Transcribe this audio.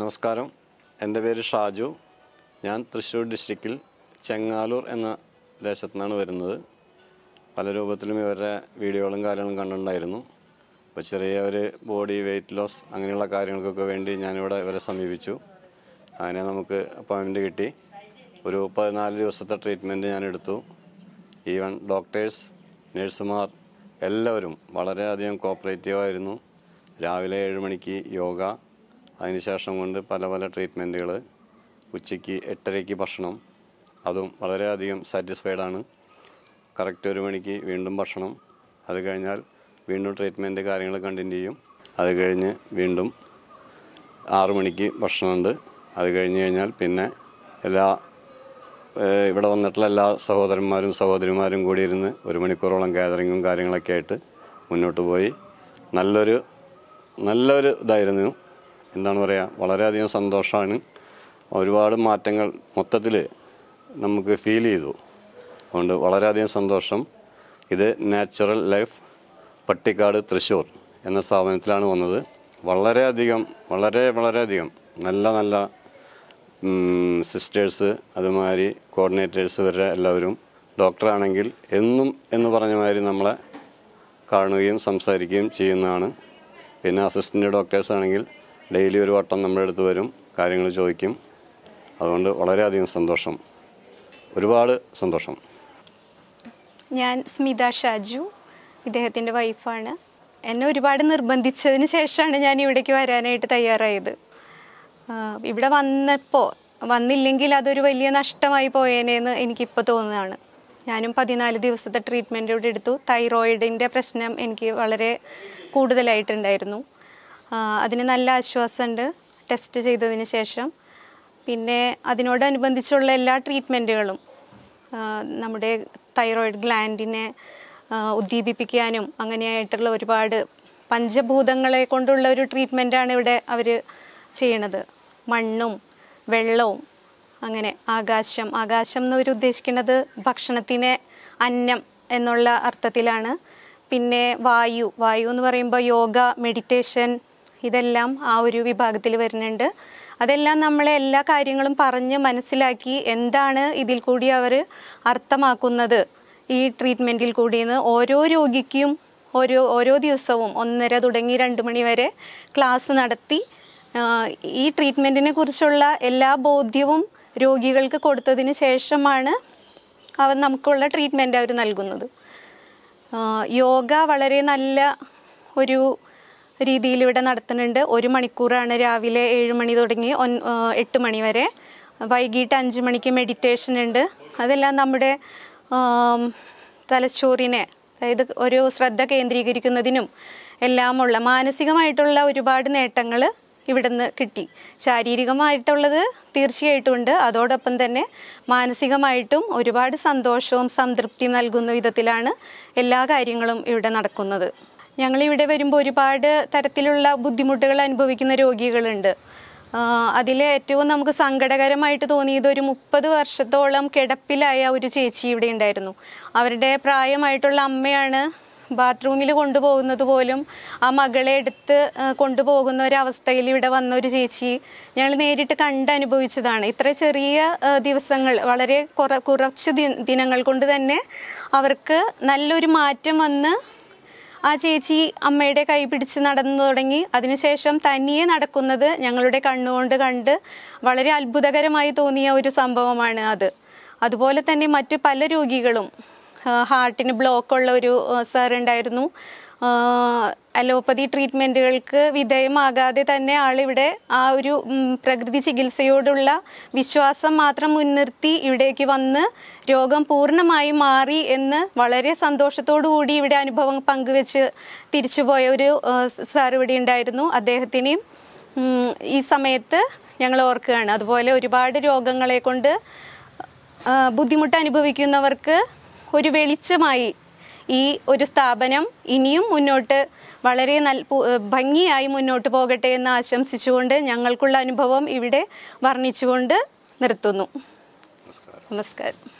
നമസ്കാരം. എന്റെ പേര് ഷാജു. ഞാൻ തൃശ്ശൂർ ഡിസ്ട്രിക്റ്റിൽ ചെങ്ങാലൂർ എന്ന ദേശത്തു നിന്നാണ് വരുന്നത്. പല രൂപത്തിലും ഇവരുടെ വീഡിയോകളും കാര്യങ്ങളും കണ്ടിട്ടുണ്ടായിരുന്നു. അപ്പോൾ ചെറിയ ഒരു ബോഡി വെയിറ്റ് ലോസ് അങ്ങനെയുള്ള കാര്യങ്ങൾക്കൊക്കെ വേണ്ടി ഞാനിവിടെ ഇവരെ സമീപിച്ചു. അങ്ങനെ നമുക്ക് അപ്പോയിൻമെന്റ് കിട്ടി. ഒരു പതിനാല് ദിവസത്തെ ട്രീറ്റ്മെന്റ് ഞാൻ എടുത്തു. ഈവൻ ഡോക്ടേഴ്സ് നഴ്സുമാർ എല്ലാവരും വളരെയധികം കോപ്പറേറ്റീവായിരുന്നു രാവിലെ ഏഴ് മണിക്ക് യോഗ അതിനുശേഷം കൊണ്ട് പല പല ട്രീറ്റ്മെന്റുകൾ ഉച്ചയ്ക്ക് എട്ടരയ്ക്ക് ഭക്ഷണം. അതും വളരെയധികം സാറ്റിസ്ഫൈഡ് ആണ്. കറക്റ്റ് ഒരു മണിക്ക് വീണ്ടും ഭക്ഷണം. അത് കഴിഞ്ഞാൽ വീണ്ടും ട്രീറ്റ്മെന്റ് കാര്യങ്ങൾ കണ്ടിന്യൂ ചെയ്യും. അത് കഴിഞ്ഞ് വീണ്ടും ആറു മണിക്ക് ഭക്ഷണമുണ്ട്. അത് കഴിഞ്ഞ് കഴിഞ്ഞാൽ പിന്നെ എല്ലാ ഇവിടെ വന്നിട്ടുള്ള എല്ലാ സഹോദരന്മാരും സഹോദരിമാരും കൂടി ഇരുന്ന് ഒരു മണിക്കൂറോളം ഗ്യാതറിങ്ങും കാര്യങ്ങളൊക്കെ ആയിട്ട് മുന്നോട്ട് പോയി. നല്ലൊരു നല്ലൊരു ഇതായിരുന്നു. എന്താണ് പറയുക വളരെയധികം സന്തോഷമാണ് ഒരുപാട് മാറ്റങ്ങൾ മൊത്തത്തിൽ നമുക്ക് ഫീൽ ചെയ്തു. അതുകൊണ്ട് വളരെയധികം സന്തോഷം. ഇത് നാച്ചുറൽ ലൈഫ് പട്ടിക്കാട് തൃശ്ശൂർ എന്ന സ്ഥാപനത്തിലാണ് വന്നത്. വളരെയധികം വളരെ വളരെയധികം നല്ല നല്ല സിസ്റ്റേഴ്സ് അതുമാതിരി കോർഡിനേറ്റേഴ്സ് വരെ എല്ലാവരും ഡോക്ടറാണെങ്കിൽ എന്നും എന്ന് പറഞ്ഞ മാതിരി നമ്മളെ കാണുകയും സംസാരിക്കുകയും ചെയ്യുന്നതാണ്. പിന്നെ അസിസ്റ്റന്റ് ഡോക്ടേഴ്സ് ആണെങ്കിൽ ഡെയിലി ഒരു വട്ടം നമ്മുടെ അടുത്ത് വരും കാര്യങ്ങൾ ചോദിക്കും. അതുകൊണ്ട് വളരെയധികം സന്തോഷം. ഒരുപാട് സന്തോഷം. ഞാൻ സ്മിത ഷാജു ഇദ്ദേഹത്തിന്റെ വൈഫാണ്. എന്നെ ഒരുപാട് നിർബന്ധിച്ചതിന് ശേഷമാണ് ഞാൻ ഇവിടേക്ക് വരാനായിട്ട് തയ്യാറായത്. ഇവിടെ വന്നപ്പോൾ വന്നില്ലെങ്കിൽ അതൊരു വലിയ നഷ്ടമായി പോയേനെന്ന് എനിക്കിപ്പോൾ തോന്നുകയാണ്. ഞാനും പതിനാല് ദിവസത്തെ ട്രീറ്റ്മെന്റ് ഇവിടെ എടുത്തു. തൈറോയിഡിന്റെ പ്രശ്നം എനിക്ക് വളരെ കൂടുതലായിട്ടുണ്ടായിരുന്നു. അതിന് നല്ല ആശ്വാസമുണ്ട്. ടെസ്റ്റ് ചെയ്തതിന് ശേഷം. പിന്നെ അതിനോടനുബന്ധിച്ചുള്ള എല്ലാ ട്രീറ്റ്മെന്റുകളും നമ്മുടെ തൈറോയിഡ് ഗ്ലാൻഡിനെ ഉദ്ദീപിപ്പിക്കാനും അങ്ങനെയായിട്ടുള്ള ഒരുപാട് പഞ്ചഭൂതങ്ങളെ കൊണ്ടുള്ള ഒരു ട്രീറ്റ്മെന്റാണ് ഇവിടെ അവർ ചെയ്യണത്. മണ്ണും വെള്ളവും അങ്ങനെ ആകാശം. ആകാശം എന്നവർ ഉദ്ദേശിക്കുന്നത് ഭക്ഷണത്തിനെ അന്നം എന്നുള്ള അർത്ഥത്തിലാണ്. പിന്നെ വായു. വായു എന്ന് പറയുമ്പോൾ യോഗ മെഡിറ്റേഷൻ ഇതെല്ലാം ആ ഒരു വിഭാഗത്തിൽ വരുന്നുണ്ട്. അതെല്ലാം നമ്മളെ എല്ലാ കാര്യങ്ങളും പറഞ്ഞ് മനസ്സിലാക്കി എന്താണ് ഇതിൽ കൂടി അവർ അർത്ഥമാക്കുന്നത്. ഈ ട്രീറ്റ്മെന്റിൽ കൂടിയെന്ന് ഓരോ രോഗിക്കും ഓരോ ഓരോ ദിവസവും ഒന്നര തുടങ്ങി രണ്ട് മണി വരെ ക്ലാസ് നടത്തി ഈ ട്രീറ്റ്മെന്റിനെ കുറിച്ചുള്ള എല്ലാ ബോധ്യവും രോഗികൾക്ക് കൊടുത്തതിന് ശേഷമാണ് അവർ നമുക്കുള്ള ട്രീറ്റ്മെന്റ് അവർ നൽകുന്നത്. യോഗ വളരെ നല്ല ഒരു രീതിയിൽ ഇവിടെ നടത്തുന്നുണ്ട്. ഒരു മണിക്കൂറാണ് രാവിലെ ഏഴ് മണി തുടങ്ങി ഒൻ എട്ട് മണി വരെ. വൈകിട്ട് അഞ്ച് മണിക്ക് മെഡിറ്റേഷൻ ഉണ്ട്. അതെല്ലാം നമ്മുടെ തലച്ചോറിനെ അതായത് ഒരു ശ്രദ്ധ കേന്ദ്രീകരിക്കുന്നതിനും എല്ലാമുള്ള മാനസികമായിട്ടുള്ള ഒരുപാട് നേട്ടങ്ങൾ ഇവിടുന്ന് കിട്ടി. ശാരീരികമായിട്ടുള്ളത് തീർച്ചയായിട്ടും ഉണ്ട്. അതോടൊപ്പം തന്നെ മാനസികമായിട്ടും ഒരുപാട് സന്തോഷവും സംതൃപ്തി നൽകുന്ന വിധത്തിലാണ് എല്ലാ കാര്യങ്ങളും ഇവിടെ നടക്കുന്നത്. ഞങ്ങളിവിടെ വരുമ്പോൾ ഒരുപാട് തരത്തിലുള്ള ബുദ്ധിമുട്ടുകൾ അനുഭവിക്കുന്ന രോഗികളുണ്ട്. അതിൽ ഏറ്റവും നമുക്ക് സങ്കടകരമായിട്ട് തോന്നിയത് ഒരു മുപ്പത് വർഷത്തോളം കിടപ്പിലായ ഒരു ചേച്ചി ഇവിടെ ഉണ്ടായിരുന്നു. അവരുടെ പ്രായമായിട്ടുള്ള അമ്മയാണ് ബാത്റൂമിൽ കൊണ്ടുപോകുന്നത് പോലും ആ മകളെ എടുത്ത് കൊണ്ടുപോകുന്ന ഒരവസ്ഥയിൽ ഇവിടെ വന്ന ഒരു ചേച്ചി ഞങ്ങൾ നേരിട്ട് കണ്ടനുഭവിച്ചതാണ് ഇത്ര ചെറിയ ദിവസങ്ങൾ വളരെ കുറ കുറച്ച് ദിനങ്ങൾ കൊണ്ട് തന്നെ അവർക്ക് നല്ലൊരു മാറ്റം വന്ന് ആ ചേച്ചി അമ്മയുടെ കൈ പിടിച്ച് നടന്നു തുടങ്ങി. അതിനുശേഷം തനിയെ നടക്കുന്നത് ഞങ്ങളുടെ കണ്ണുകൊണ്ട് കണ്ട് വളരെ അത്ഭുതകരമായി തോന്നിയ ഒരു സംഭവമാണ് അത്. അതുപോലെ തന്നെ മറ്റു പല രോഗികളും ഹാർട്ടിന് ബ്ലോക്കുള്ള ഒരു സാർ ഉണ്ടായിരുന്നു. അലോപ്പതി ട്രീറ്റ്മെന്റുകൾക്ക് വിധേയമാകാതെ തന്നെ ആളിവിടെ ആ ഒരു പ്രകൃതി ചികിത്സയോടുള്ള വിശ്വാസം മാത്രം മുൻനിർത്തി ഇവിടേക്ക് വന്ന് രോഗം പൂർണമായി മാറി എന്ന് വളരെ കൂടി ഇവിടെ അനുഭവം പങ്കുവെച്ച് തിരിച്ചുപോയ ഒരു സാർ ഇവിടെ ഉണ്ടായിരുന്നു. അദ്ദേഹത്തിനെയും ഈ സമയത്ത് ഞങ്ങൾ ഓർക്കുകയാണ്. അതുപോലെ ഒരുപാട് രോഗങ്ങളെ കൊണ്ട് ബുദ്ധിമുട്ട് അനുഭവിക്കുന്നവർക്ക് ഒരു വെളിച്ചമായി ഈ ഒരു സ്ഥാപനം ഇനിയും മുന്നോട്ട് വളരെ നല്ല ഭംഗിയായി മുന്നോട്ട് പോകട്ടെ എന്ന് ആശംസിച്ചുകൊണ്ട് ഞങ്ങൾക്കുള്ള അനുഭവം ഇവിടെ വർണിച്ചുകൊണ്ട് നിർത്തുന്നു. നമസ്കാരം.